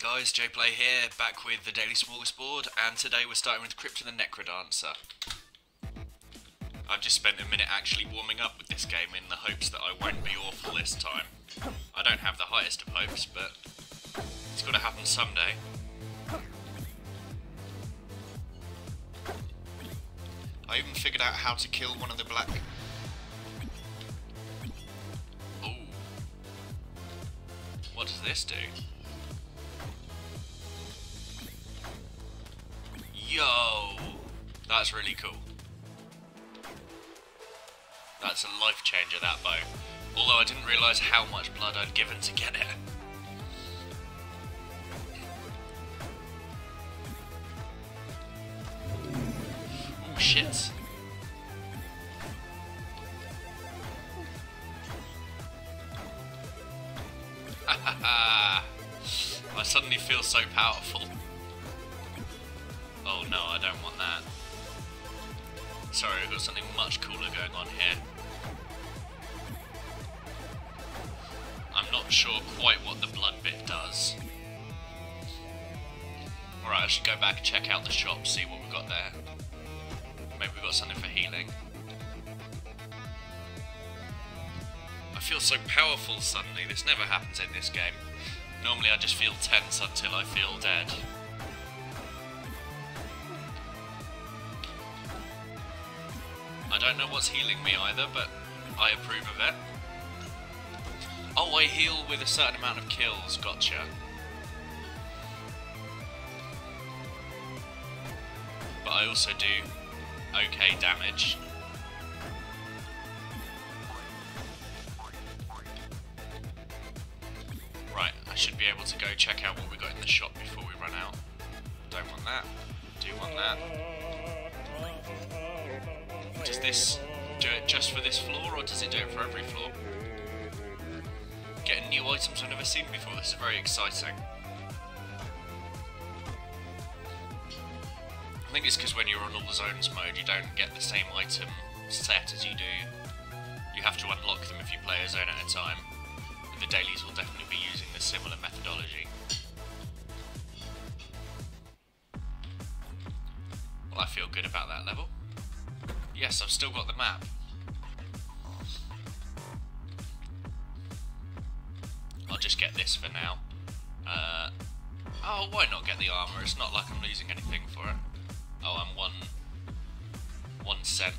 guys, JPlay here, back with the Daily Smorgasbord, and today we're starting with Crypt of the Necrodancer. I've just spent a minute actually warming up with this game in the hopes that I won't be awful this time. I don't have the highest of hopes, but it's got to happen someday. I even figured out how to kill one of the black... What does this do? Yo! That's really cool. That's a life changer, that bow. Although I didn't realise how much blood I'd given to get it. Oh shit. I suddenly feel so powerful. Sorry, I've got something much cooler going on here. I'm not sure quite what the blood bit does. Alright, I should go back and check out the shop, see what we've got there. Maybe we've got something for healing. I feel so powerful suddenly, this never happens in this game. Normally I just feel tense until I feel dead. Don't know what's healing me either, but I approve of it. Oh, I heal with a certain amount of kills, gotcha. But I also do okay damage. Right, I should be able to go check out what Does this do it just for this floor, or does it do it for every floor? Getting new items I've never seen before, this is very exciting. I think it's because when you're on all the zones mode, you don't get the same item set as you do. You have to unlock them if you play a zone at a time. And the dailies will definitely be using the similar methodology. Well, I feel good about that level. Yes, I've still got the map. I'll just get this for now. Uh, oh, why not get the armor? It's not like I'm losing anything for it. Oh, I'm one, one cent,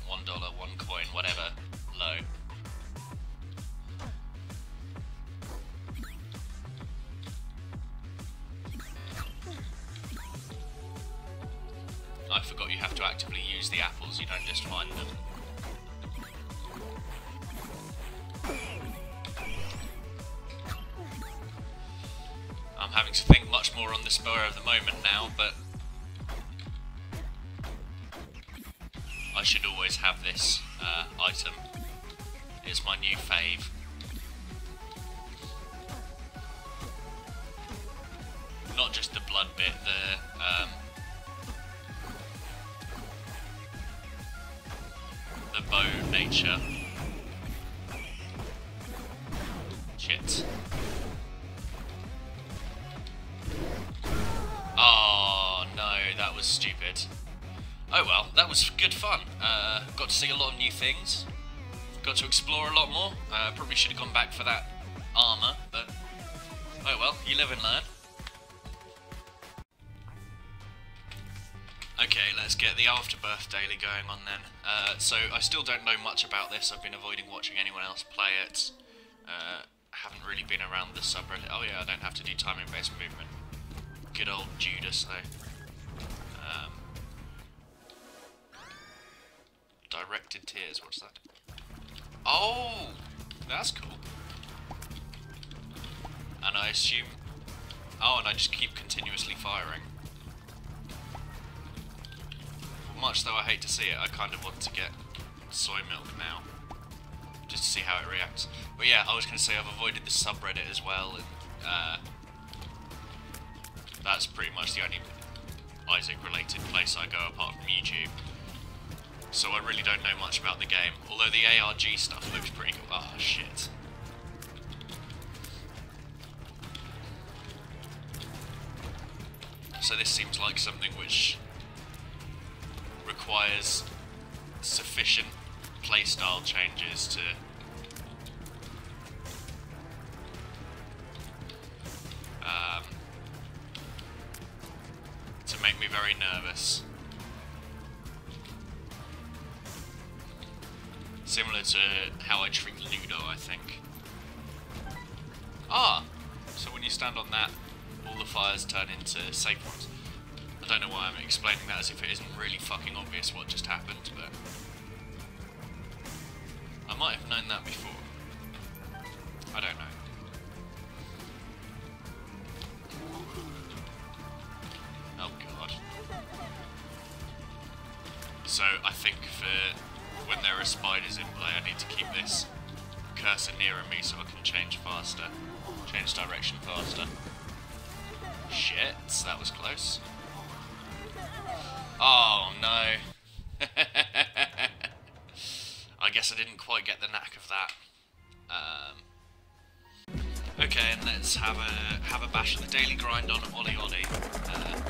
you don't just find them. I'm having to think much more on the spur of the moment now, but I should always have this uh, item. It's my new fave. Not just the blood bit, the um, nature. Shit. Oh no, that was stupid. Oh well, that was good fun. Uh, got to see a lot of new things. Got to explore a lot more. Uh, probably should have gone back for that armour, but oh well, you live and learn. Get the Afterbirth daily going on then. Uh, so, I still don't know much about this. I've been avoiding watching anyone else play it. Uh, haven't really been around the subreddit. Oh yeah, I don't have to do timing-based movement. Good old Judas, though. Um, directed tears, what's that? Oh! That's cool. And I assume... Oh, and I just keep continuously firing. Much though I hate to see it, I kind of want to get soy milk now. Just to see how it reacts. But yeah, I was going to say I've avoided the subreddit as well, and uh, that's pretty much the only Isaac related place I go apart from YouTube. So I really don't know much about the game, although the ARG stuff looks pretty cool. Oh shit. so this seems like something which requires sufficient playstyle changes to um, to make me very nervous. Similar to how I treat Ludo, I think. Ah! So when you stand on that, all the fires turn into safe ones. I don't know why I'm explaining that as if it isn't really fucking obvious what just happened, but... I might have known that before. I don't know. Oh god. So I think for when there are spiders in play I need to keep this cursor nearer me so I can change faster. Change direction faster. Shit, that was close. Oh no. I guess I didn't quite get the knack of that. Um, okay, and let's have a have a bash at the daily grind on OlliOlli. Uh,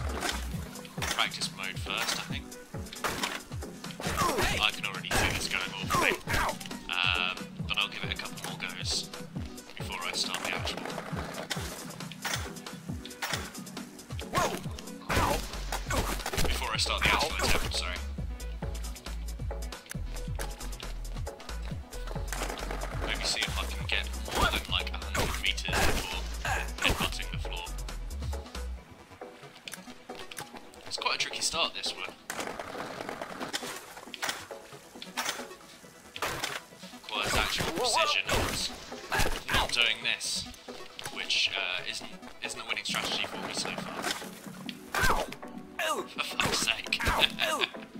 practice mode first, I think. I can For fuck's sake.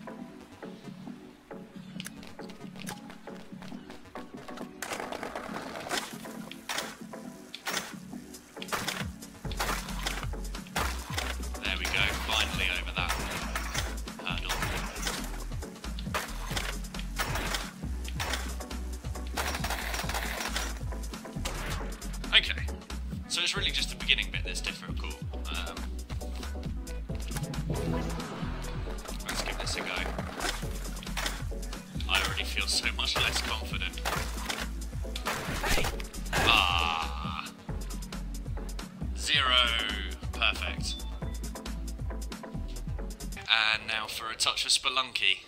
perfect. And now for a touch of Spelunky.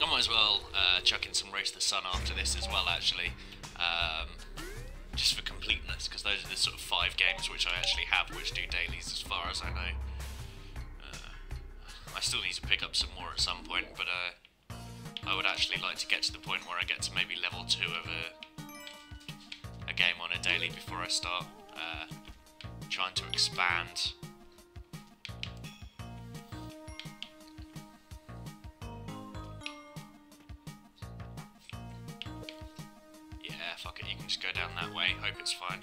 I might as well uh, chuck in some Race the Sun after this as well, actually. Um, just for completeness, because those are the sort of five games which I actually have which do dailies as far as I know. Uh, I still need to pick up some more at some point, but uh, I would actually like to get to the point where I get to maybe level 2 of a, a game on a daily before I start uh, trying to expand. Yeah, fuck it, you can just go down that way, hope it's fine.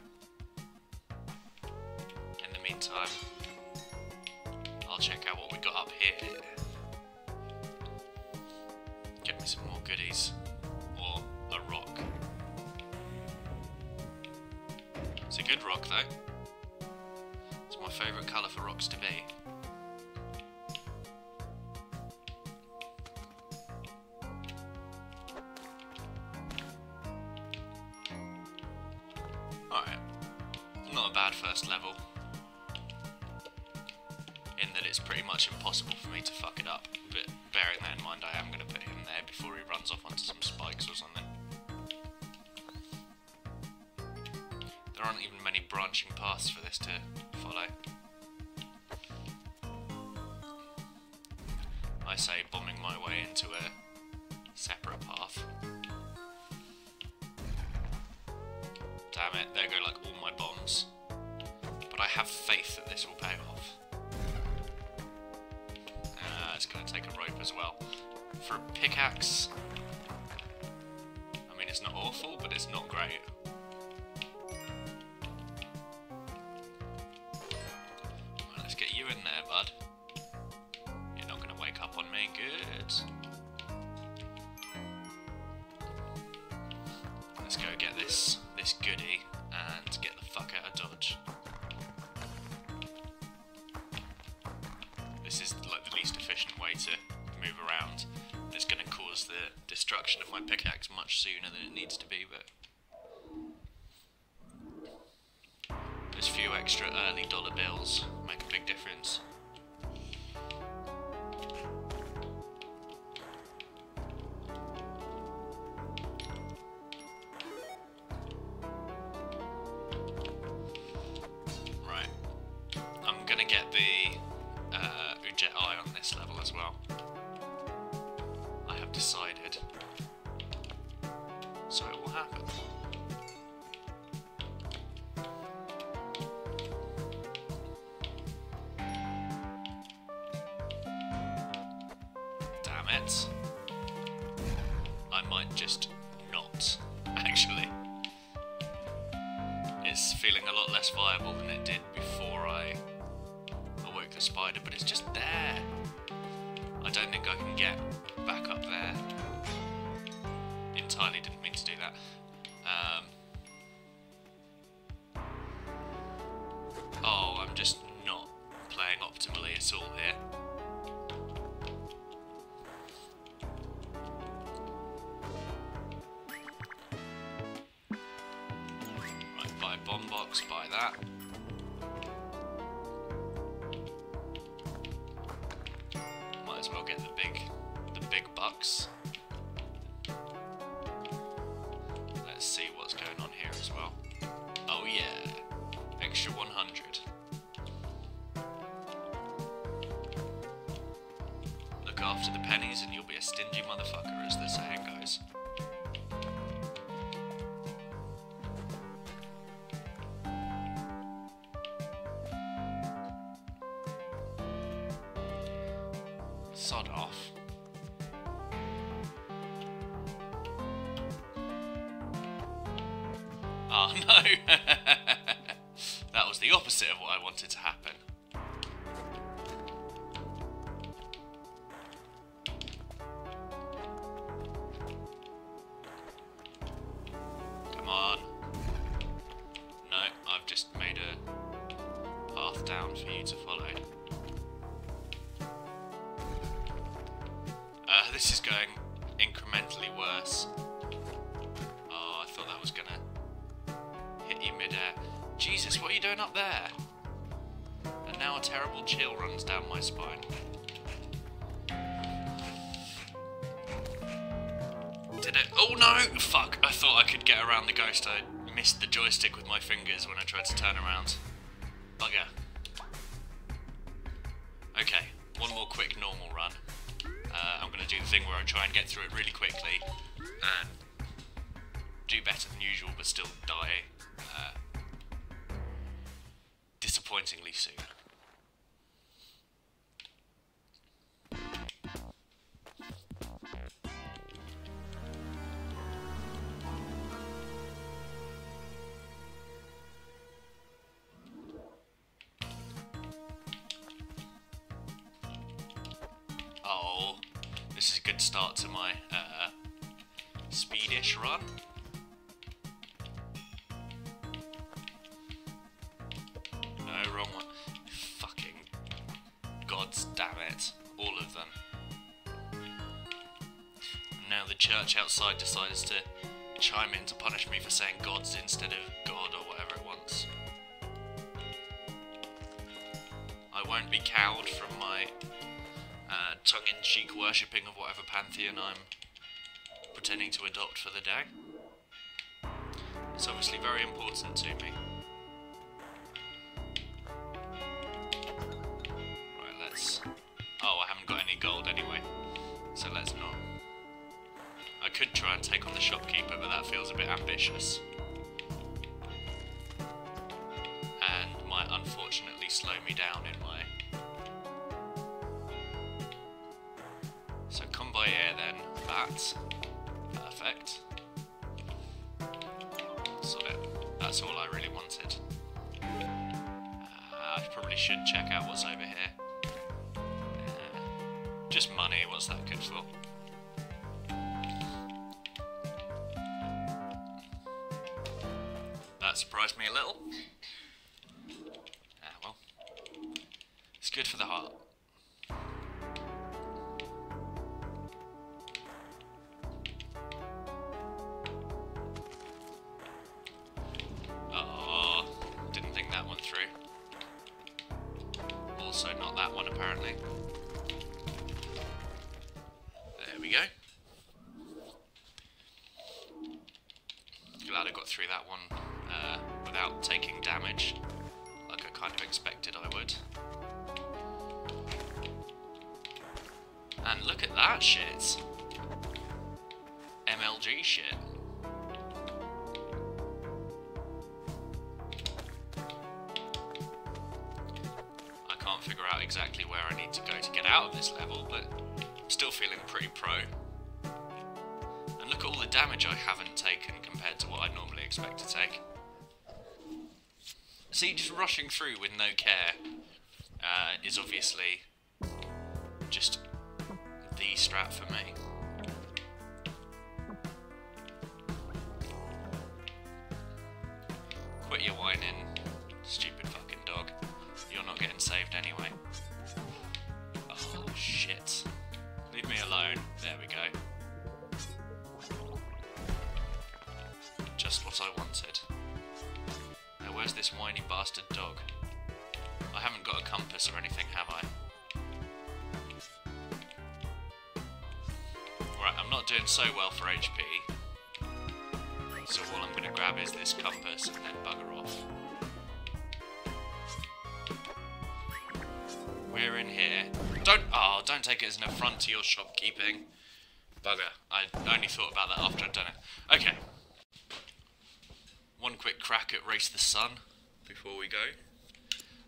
In the meantime, I'll check out what we got up here. Get me some more goodies. Good rock though. It's my favourite colour for rocks to be. Alright. Not a bad first level. In that it's pretty much impossible for me to fuck it up. But bearing that in mind, I am going to put him there before he runs off onto some spikes or something. Branching paths for this to follow. I say bombing my way into a Let's go get this this goody and get the fuck out of Dodge. This is like the least efficient way to move around. It's going to cause the destruction of my pickaxe much sooner than it needs to be. The uh, Udjat Eye on this level as well. I have decided. So it will happen. Get back up there. Entirely didn't mean to do that. Um, oh, I'm just not playing optimally at all here. Let's see what's going on here as well. Oh yeah, extra 100. Look after the pennies and you'll be a stingy motherfucker, as the saying goes. Sod off. no! that was the opposite of what I wanted to happen. Come on. No, I've just made a path down for you to follow. Uh, this is going incrementally worse. Midair. Jesus, what are you doing up there? And now a terrible chill runs down my spine. Did it? Oh no! Fuck, I thought I could get around the ghost. I missed the joystick with my fingers when I tried to turn around. Bugger. Okay, one more quick normal run. Uh, I'm going to do the thing where I try and get through it really quickly and do better than usual, but still die uh, disappointingly soon. Oh, this is a good start to my uh, speedish run. Outside decides to chime in to punish me for saying gods instead of God or whatever it wants. I won't be cowed from my uh, tongue-in-cheek worshipping of whatever pantheon I'm pretending to adopt for the day. It's obviously very important to me. Take on the shopkeeper, but that feels a bit ambitious. And might unfortunately slow me down in my So come by here then. That. Perfect. Sort it. That's all I really wanted. Uh, I probably should check out what's over here. Uh, just money, what's that good for? That surprised me a little. Ah, well. It's good for the heart. Oh, didn't think that one through. Also not that one, apparently. There we go. Glad I got through that one without taking damage, like I kind of expected I would. And look at that shit. MLG shit. I can't figure out exactly where I need to go to get out of this level, but I'm still feeling pretty pro. And look at all the damage I haven't taken compared to what I normally expect to take. See, just rushing through with no care uh, is obviously just the strat for me. Quit your whining, stupid fucking dog. You're not getting saved anyway. Whiny bastard dog? I haven't got a compass or anything, have I? Right, I'm not doing so well for HP. So all I'm going to grab is this compass and then bugger off. We're in here. Don't- oh, don't take it as an affront to your shopkeeping. Bugger. I only thought about that after I'd done it. Okay. One quick crack at Race the Sun before we go.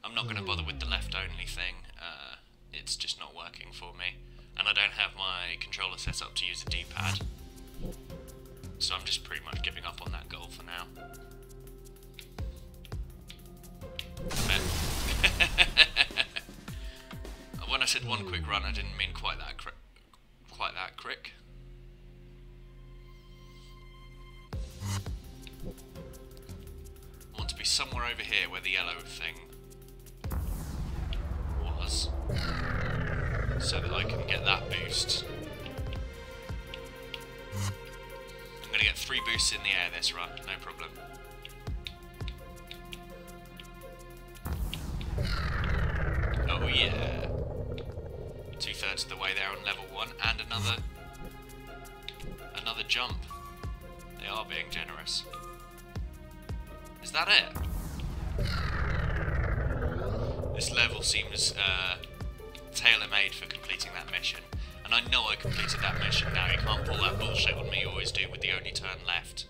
I'm not going to bother with the left only thing. Uh, it's just not working for me. And I don't have my controller set up to use a D-pad. So I'm just pretty much giving up on that goal for now. when I said one quick run, I didn't mean quite that quite that quick. Be somewhere over here where the yellow thing was, so that I can get that boost. I'm going to get three boosts in the air this run, no problem. Oh yeah. Two thirds of the way there on level one, and another another jump. They are being generous. Is that it? This level seems uh, tailor-made for completing that mission. And I know I completed that mission now, you can't pull that bullshit on me you always do with the only turn left.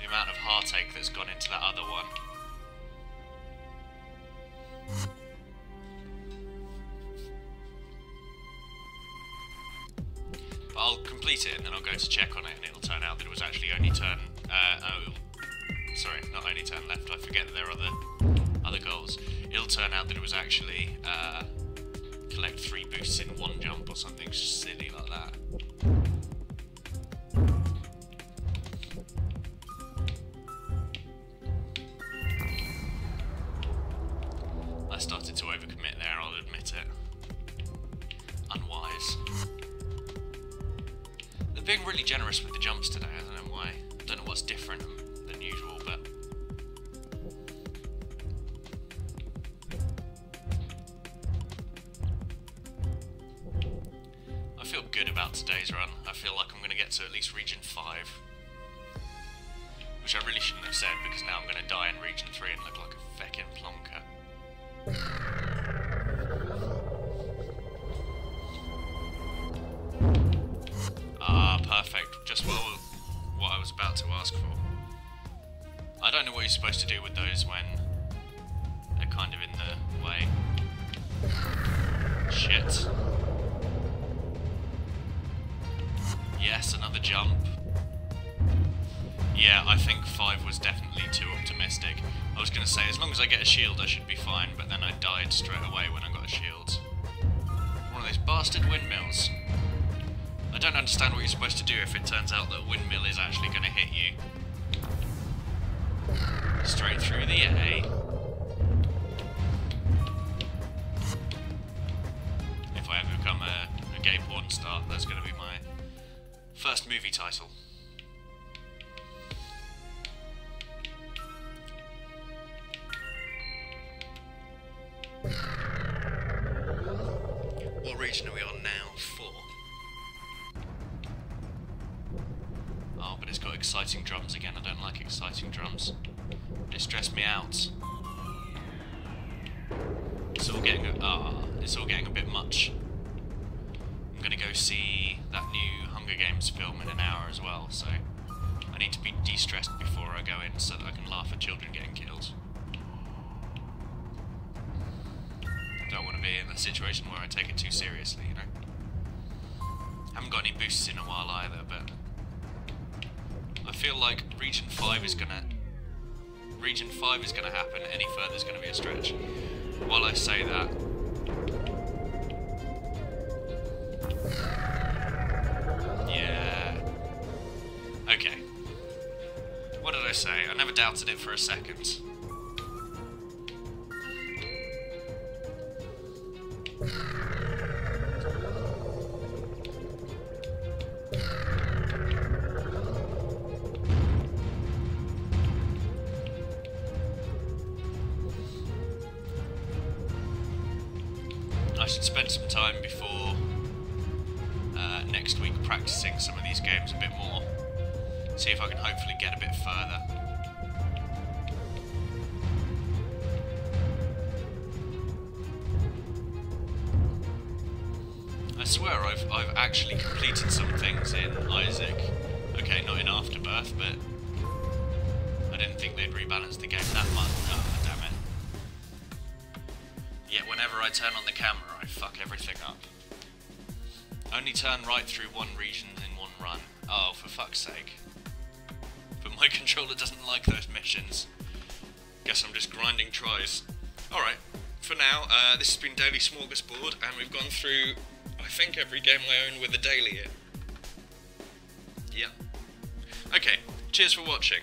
The amount of heartache that's gone into that other one. But I'll complete it and then I'll go to check on it and it'll turn out that it was actually only turn... Uh, oh, sorry, not only turn left, I forget that there are other, other goals. It'll turn out that it was actually uh, collect three boosts in one jump or something silly like that. Good about today's run. I feel like I'm going to get to at least Region 5. Which I really shouldn't have said, because now I'm going to die in Region 3 and look like a feckin' plonker. Ah, perfect. Just what what I was about to ask for. I don't know what you're supposed to do with those when Yeah, I think 5 was definitely too optimistic. I was going to say, as long as I get a shield I should be fine, but then I died straight away when I got a shield. One of those bastard windmills. I don't understand what you're supposed to do if it turns out that windmill is actually going to hit you. Straight through the A. Eh? If I ever become a, a gay porn star, that's going to be my first movie title. Exciting drums again. I don't like exciting drums. They stress me out. It's all getting a, ah, it's all getting a bit much. I'm gonna go see that new Hunger Games film in an hour as well, so I need to be de-stressed before I go in so that I can laugh at children getting killed. Don't want to be in a situation where I take it too seriously, you know? Haven't got any boosts in a while either, but feel like Region 5 is gonna Region 5 is gonna happen, any further is gonna be a stretch. While I say that Yeah. Okay. What did I say? I never doubted it for a second. Swear I've, I've actually completed some things in Isaac. Okay, not in Afterbirth, but I didn't think they'd rebalance the game that much. Oh, damn it. Yet whenever I turn on the camera, I fuck everything up. Only turn right through one region in one run. Oh, for fuck's sake. But my controller doesn't like those missions. Guess I'm just grinding tries. Alright, for now, uh, this has been Daily Smorgasbord, and we've gone through, think, every game I own with a daily in. Yeah. Okay, cheers for watching.